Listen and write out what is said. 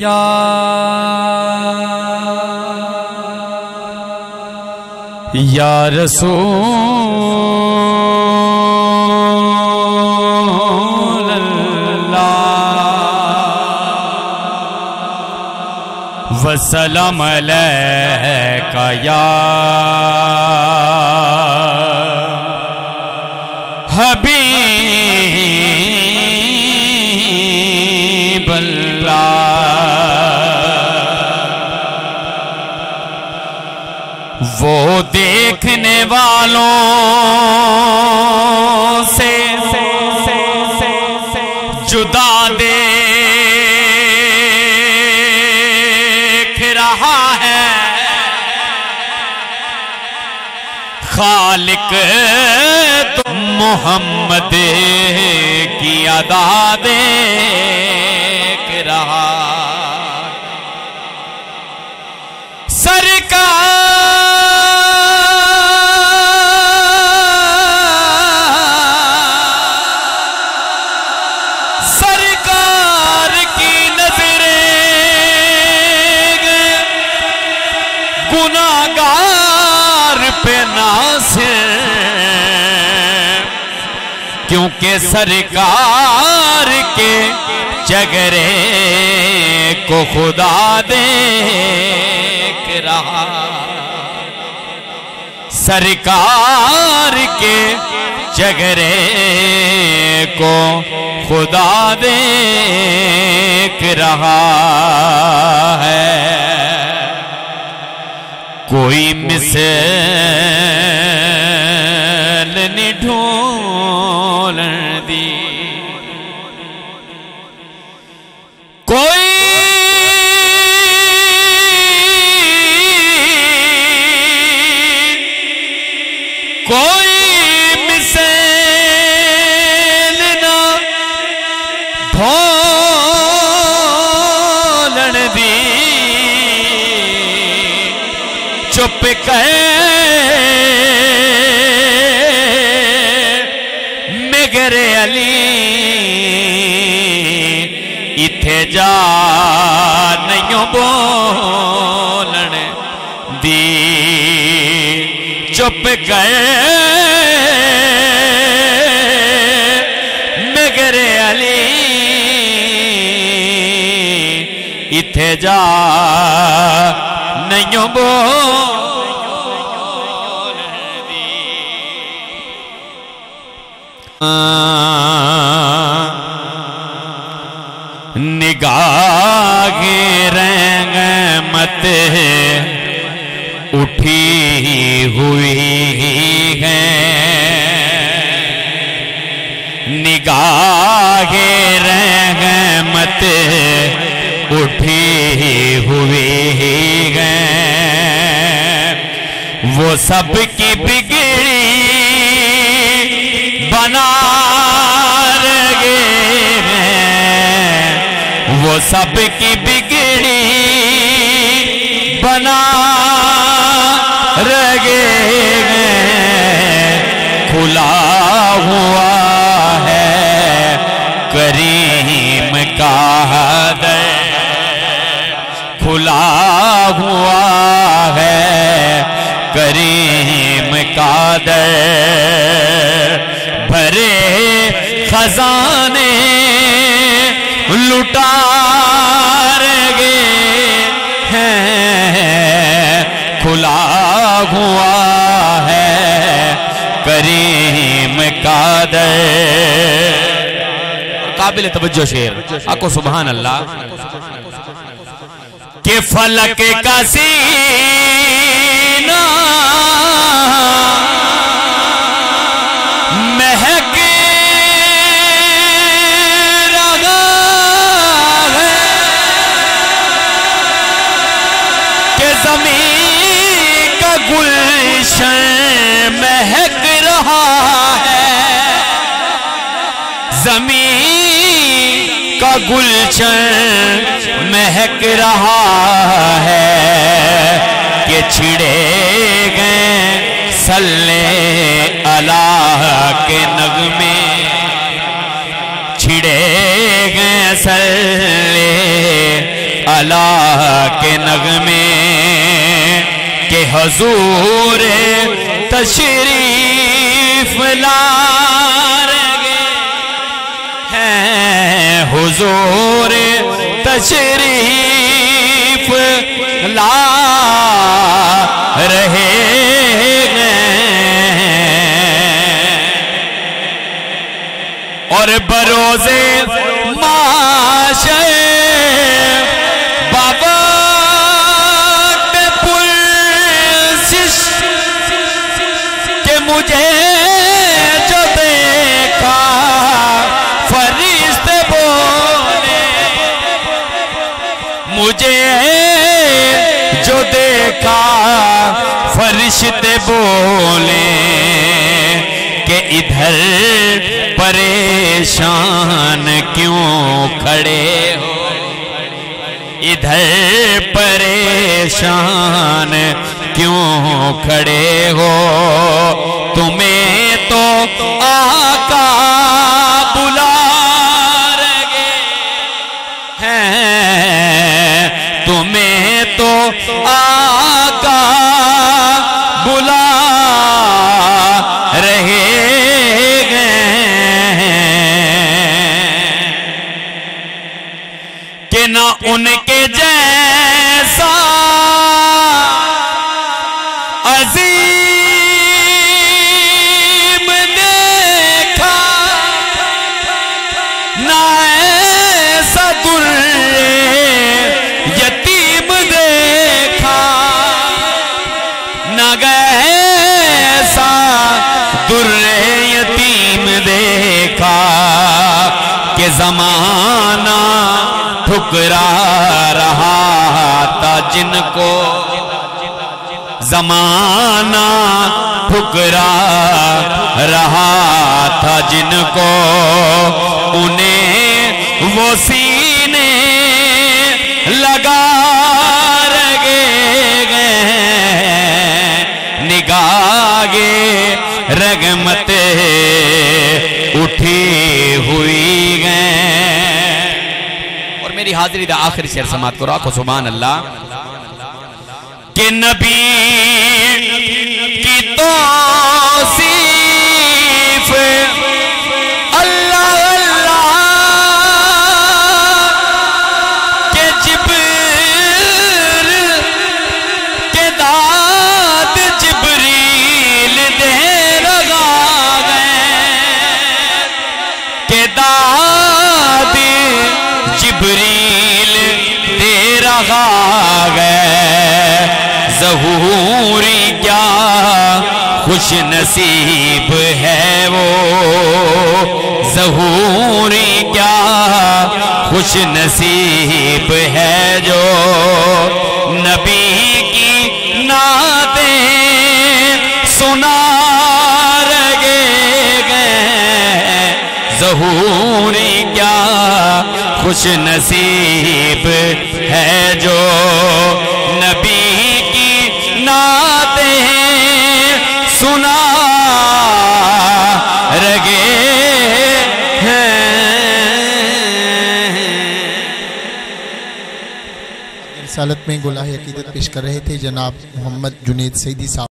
या या रसूल अल्लाह वसलम अलैका या हबीब वो देखने वालों से जुदा देख रहा है। खालिक तो मोहम्मद की अदा देख रहा। सरकार क्योंकि सरकार के जगरे को खुदा देख रहा सरकार के जगरे को खुदा देख रहा है। कोई मिसल कर मेरे अली इथे जा नहीं बोलन दी। चुप गए। मेरे अली इथे जा नहीं बोलन निगाह रंग मत उठी हुई है। निगाह रंग मत उठी हुई है। वो सबकी बिगड़ी बना रहे हैं वो सबकी बिगड़ी बना रहे हैं खुला हुआ है करीम का दर खुला हुआ है करीम का दर भरे खजाने लुटा रहे हैं, खुला हुआ है करीम का दर काबिल तवज्जो शेर, आको सुबहान अल्लाह के फलक का सीना का गुलशन महक रहा है के छिड़े गए सल्ले अलाह के नगमे छिड़े गए सल्ले अल्लाह के नगमे के हजूर तशरीफ़ ला हुजूर तशरीफ़ ला रहे और बरोजे माशे बाबा पुलिस के मुझे बोले के इधर परेशान क्यों खड़े हो? इधर परेशान क्यों खड़े हो? जमाना ठुकरा रहा था जिनको। जमाना ठुकरा रहा था जिनको। उन्हें वो सीने मेरी हाजिरी का आखिरी शेर समात करो। आखो सुबह अल्लाह के नबी की तो गए जहूरी क्या खुश नसीब है वो? जहूरी क्या खुश नसीब है जो? नबी खुश नसीब है जो नबी की नाते सुना रगे हैं। में गुलाह अकीदत पेश कर रहे थे जनाब मोहम्मद जुनेद सईदी साहब।